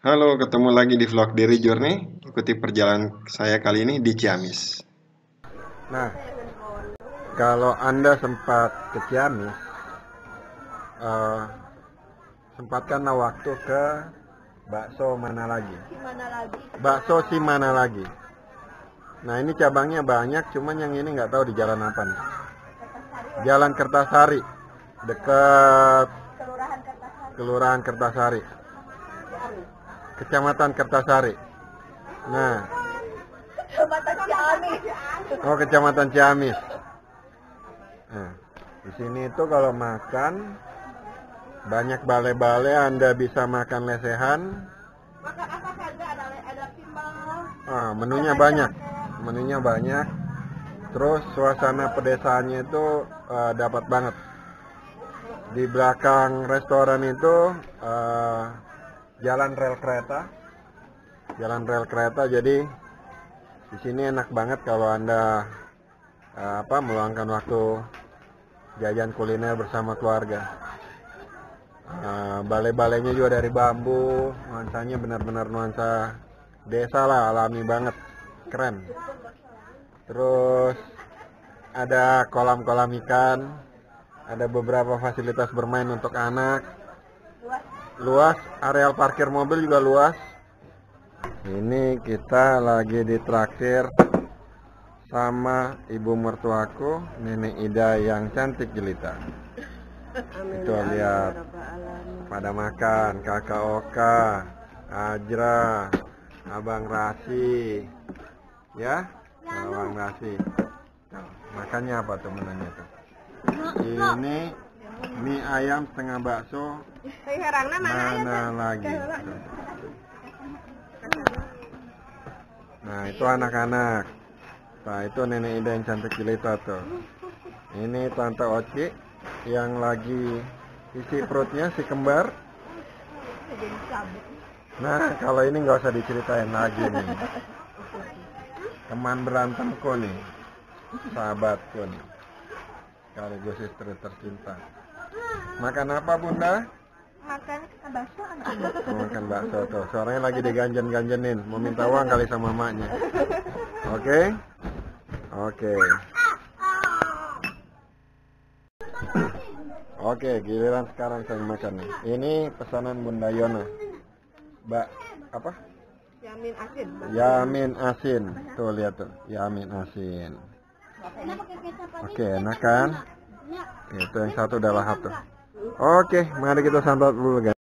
Halo, ketemu lagi di vlog Diri Journey. Ikuti perjalanan saya kali ini di Ciamis. Nah, kalau Anda sempat ke Ciamis, uh, sempatkanlah waktu ke bakso mana lagi? Mana lagi? Bakso si mana lagi? Nah ini cabangnya banyak, cuman yang ini nggak tahu di jalan apa nih. Jalan Kertasari, dekat Kelurahan Kertasari. Kelurahan Kertasari, Kecamatan Kertasari. Nah, Kecamatan Ciamis. oh Kecamatan Ciamis. Nah, di sini itu kalau makan banyak bale-bale, Anda bisa makan lesehan. Makan apa saja ada ada timbal. Ah, menunya banyak, menunya banyak. Terus suasana pedesaannya itu eh, dapat banget. Di belakang restoran itu eh, jalan rel kereta, jalan rel kereta. Jadi di sini enak banget kalau anda eh, apa meluangkan waktu jajan kuliner bersama keluarga. Eh, Balai-balainya juga dari bambu, nuansanya benar-benar nuansa desa lah, alami banget, keren. Terus ada kolam-kolam ikan, ada beberapa fasilitas bermain untuk anak, Luas. areal parkir mobil juga luas. Ini kita lagi ditraktir sama ibu mertuaku, Nenek Ida yang cantik jelita. Itu lihat pada makan kakak Oka, Ajra, Abang Rasi, ya, Abang Rasi. Tuh, makannya apa tuh menunya tuh? Ini mie ayam setengah bakso, herangna mana mana lagi? Nah itu anak-anak. Nah itu nenek Ida yang cantik jelita tuh. Ini tante Oci yang lagi isi perutnya si kembar. Nah kalau ini nggak usah diceritain lagi nih. Teman berantemku nih, sahabatku nih. Sekaligus istri tercinta. Makan apa bunda? Makan bakso anak. Mau makan bakso tuh. Suaranya lagi diganjen-ganjenin. Mau minta uang kali sama maknya. Oke? Oke. Oke, giliran sekarang saya makan nih. Ini pesanan Bunda Yona. Mbak, apa? Yamin asin. Yamin asin. Tuh lihat tuh, yamin asin. Oke, enak kan? Itu yang satu udah lahap tuh. Oke, mari kita santap dulu guys.